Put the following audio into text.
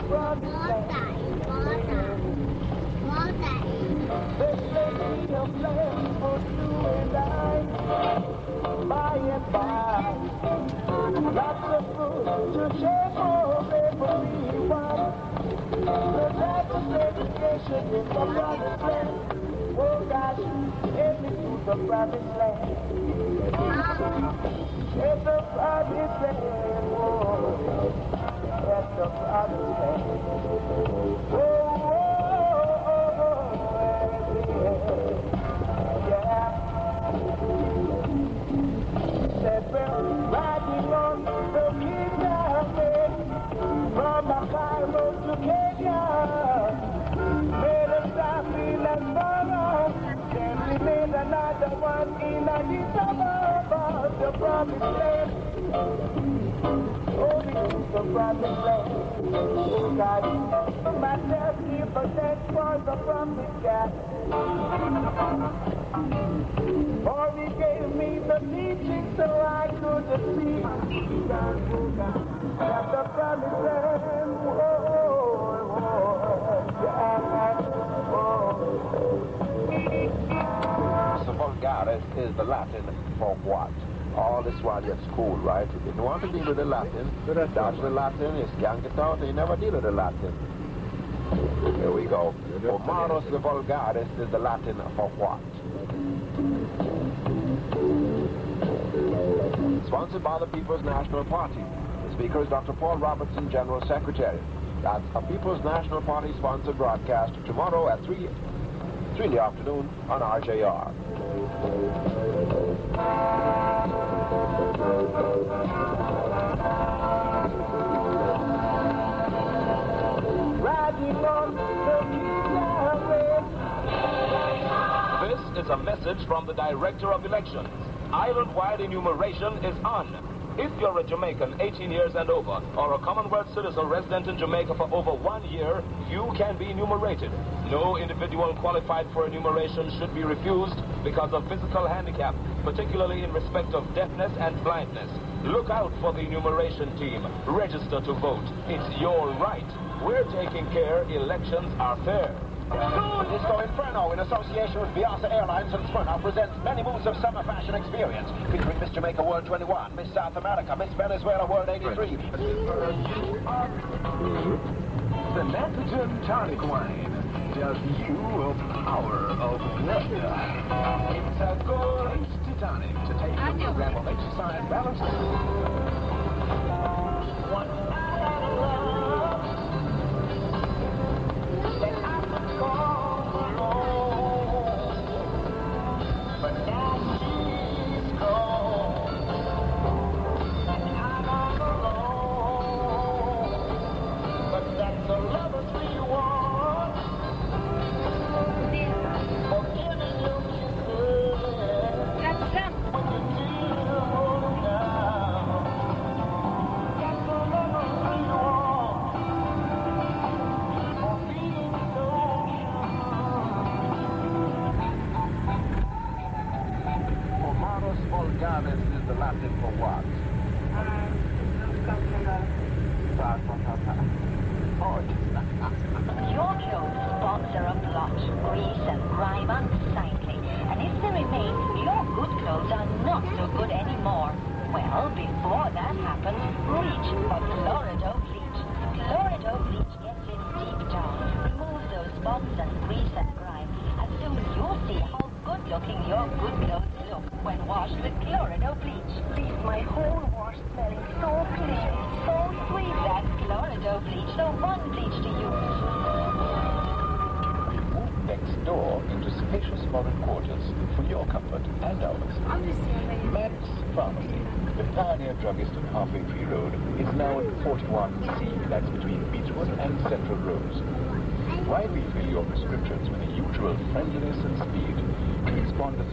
the promised land. This may be a plan for you and I. By and by, lots of food to share for everyone. The promised land. It's the promised land. Another one in Addis Ababa, the promised. Vulgaris is the Latin for what? All this while you're at school, right? If you want to deal with the Latin, dodge the Latin, you skank it out, you never deal with the Latin. Here we go. Homarus the vulgaris is the Latin for what? Sponsored by the People's National Party. The speaker is Dr. Paul Robertson, General Secretary. That's a People's National Party sponsored broadcast tomorrow at 3, 3 in the afternoon on RJR. This is a message from the Director of Elections. Island-wide enumeration is on. If you're a Jamaican 18 years and over, or a Commonwealth citizen resident in Jamaica for over one year, you can be enumerated. No individual qualified for enumeration should be refused because of physical handicap, particularly in respect of deafness and blindness. Look out for the enumeration team. Register to vote. It's your right. We're taking care elections are fair. Disco Inferno, in association with Viasa Airlines and Smirnoff, presents many moves of summer fashion experience, featuring Miss Jamaica World 21, Miss South America, Miss Venezuela World 83. Sanatogen Tonic Wine does you a power of blood. It's a great program of exercise balance. Vulgaris is the Latin for what? Your clothes spots are a blotch, grease and grime unsightly. And if they remain, your good clothes are not so good wash smelling so clean, so sweet. That's Chlorido Bleach, the one bleach to use. Move next door into spacious modern quarters for your comfort and ours. Max Pharmacy, the pioneer druggist on Halfway Tree Road, is now at 41C, that's between Beechwood and Central Roads. Why refill your prescriptions with the usual friendliness and speed? Respond through